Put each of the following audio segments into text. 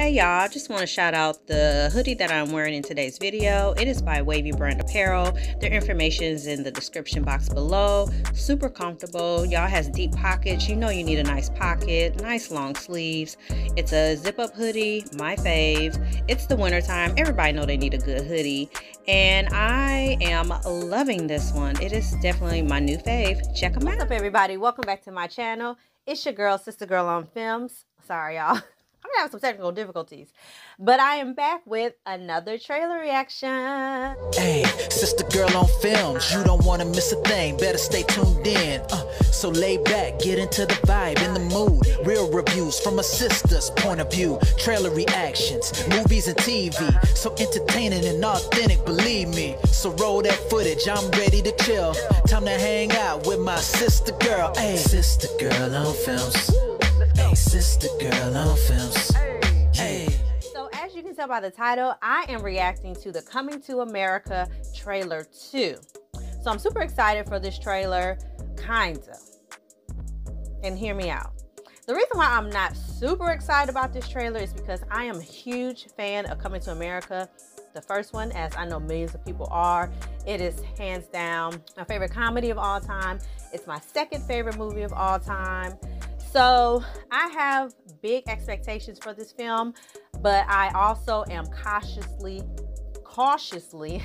Hey y'all, just want to shout out the hoodie that I'm wearing in today's video. It is by Wavy Brand Apparel. Their information is in the description box below. Super comfortable. Y'all has deep pockets. You know you need a nice pocket, nice long sleeves. It's a zip up hoodie, my fave. It's the wintertime. Everybody know they need a good hoodie. And I am loving this one. It is definitely my new fave. Check them out. What's up everybody? Welcome back to my channel. It's your girl, Sista Gurl on Films. Sorry y'all. I'm gonna have some technical difficulties, but I am back with another trailer reaction. Hey, Sista Gurl on Films, you don't wanna miss a thing. Better stay tuned in. Uh, so lay back, get into the vibe, in the mood. Real reviews from a sister's point of view. Trailer reactions, movies and TV, so entertaining and authentic. Believe me. So roll that footage, I'm ready to chill. Time to hang out with my sister girl. Hey, Sista Gurl on Films. Hey, Sista Gurl on Films. Hey. So as you can tell by the title, I am reacting to the Coming to America trailer 2. So I'm super excited for this trailer, kinda. And hear me out. The reason why I'm not super excited about this trailer is because I am a huge fan of Coming to America. The first one, as I know millions of people are, it is hands down my favorite comedy of all time. It's my second favorite movie of all time. So I have big expectations for this film, but I also am cautiously, cautiously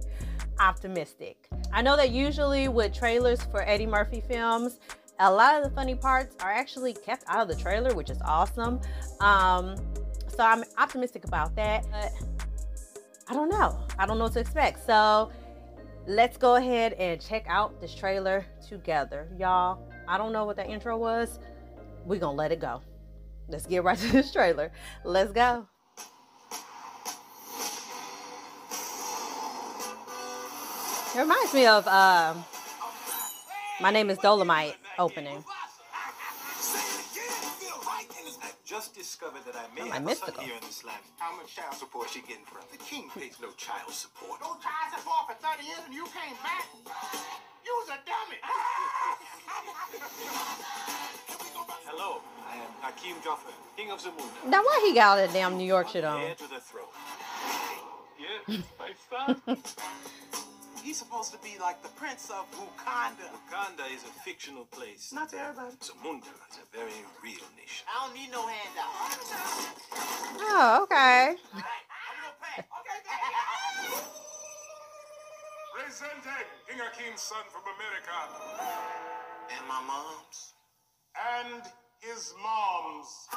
optimistic. I know that usually with trailers for Eddie Murphy films, a lot of the funny parts are actually kept out of the trailer, which is awesome. Um, so I'm optimistic about that, but I don't know. I don't know what to expect. So let's go ahead and check out this trailer together. Y'all, I don't know what that intro was, we're gonna let it go. Let's get right to this trailer. Let's go. It reminds me of uh, My Name is Dolemite opening. Just discovered that I may oh, have a son here in this land. How much child support she getting from? The king pays no child support. No child support for 30 years and you came back? You was a dummy. Akeem Joffer, King of Zamunda. Now why he got all that damn New York shit on? Heir to the throne. Yes, my son. He's supposed to be like the prince of Wakanda. Wakanda is a fictional place. Not to everybody. Zamunda is a very real nation. I don't need no handout. Oh, okay. Presenting King Akeem's son from America. And my mom's. And his mom's.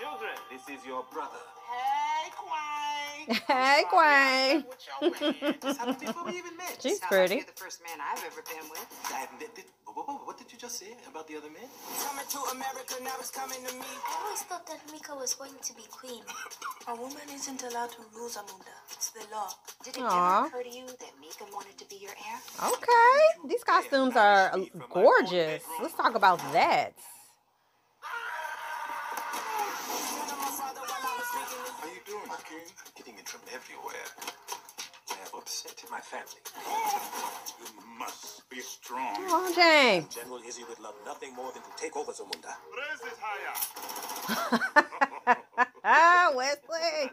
Children, this is your brother. Hey, Quay. Hey, Quay. With your man. This happened before met. She's Sounds pretty. Like the first man I've ever been with. I admit it. What, what, what did you just say about the other men? Coming to America, now it's coming to me. I always thought that Meeka was going to be queen. A woman isn't allowed to rule Zamunda. It's the law. Did it Aw. ever occur to you that Meeka wanted to be your heir? Okay. These costumes are gorgeous. Let's talk about that. How you doing, King? I'm getting it from everywhere. I have upset my family. You must be strong. Oh, James. General Izzi would love nothing more than to take over Zamunda. Raise it higher. Ah, Wesley.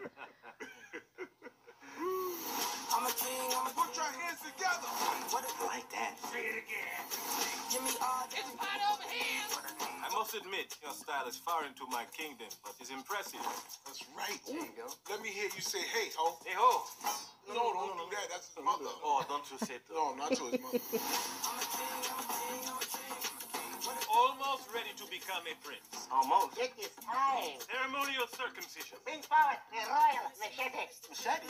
I'm a king, I'm a Put your hands together. I like that. Say it again. give me all I must admit, your style is foreign to my kingdom, but it's impressive. That's right. There you go. Let me hear you say, hey, ho. Hey ho! No, don't do that. That's his mother. Oh, don't you say that. No, not to his mother. Almost ready to become a prince. Almost. It is time. Ceremonial circumcision. Bring forward the royal machete. Machete?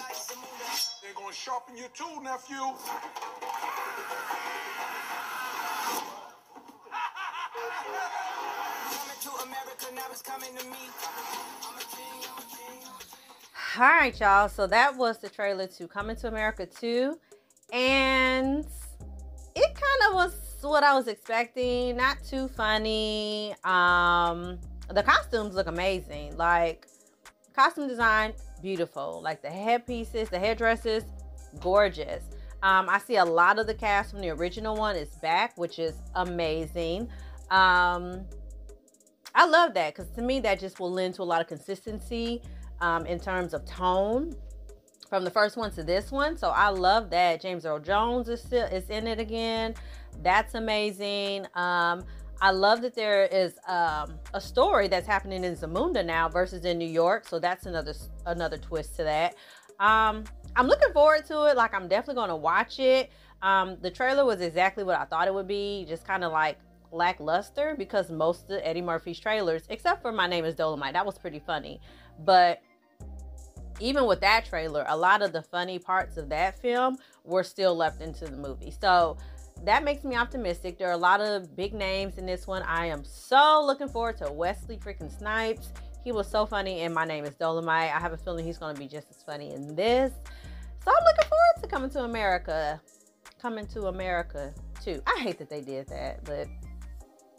They're going to sharpen your tool, nephew. All right, y'all. So that was the trailer to Coming to America 2. And it kind of was what I was expecting. Not too funny. Um, the costumes look amazing. Like, costume design, beautiful. Like the headpieces, the headdresses, gorgeous. Um, I see a lot of the cast from the original one is back, which is amazing. Um, I love that because to me that just will lend to a lot of consistency um, in terms of tone from the first one to this one. So I love that James Earl Jones is still is in it again. That's amazing. Um, I love that there is um, a story that's happening in Zamunda now versus in New York. So that's another another twist to that. Um, I'm looking forward to it. Like I'm definitely going to watch it. Um, the trailer was exactly what I thought it would be, just kind of like lackluster because most of Eddie Murphy's trailers, except for My Name is Dolemite, that was pretty funny. But even with that trailer, a lot of the funny parts of that film were still left into the movie. So that makes me optimistic. There are a lot of big names in this one. I am so looking forward to Wesley freaking Snipes. He was so funny in My Name is Dolemite. I have a feeling he's going to be just as funny in this. So I'm looking forward to coming to America. Coming to America too. I hate that they did that, but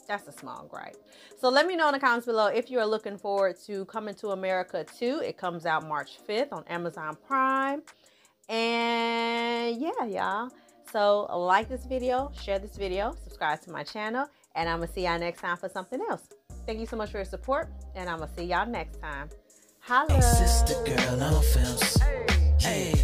that's a small gripe. So let me know in the comments below if you are looking forward to Coming to America 2. It comes out March 5th on Amazon Prime. And yeah, y'all. So like this video, share this video, subscribe to my channel, and I'm going to see y'all next time for something else. Thank you so much for your support, and I'm going to see y'all next time. Holla! Hey, Sista Gurl on Films.